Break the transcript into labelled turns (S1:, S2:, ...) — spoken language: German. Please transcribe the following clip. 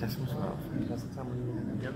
S1: Das muss man aufnehmen. Das kann man nicht. Ja.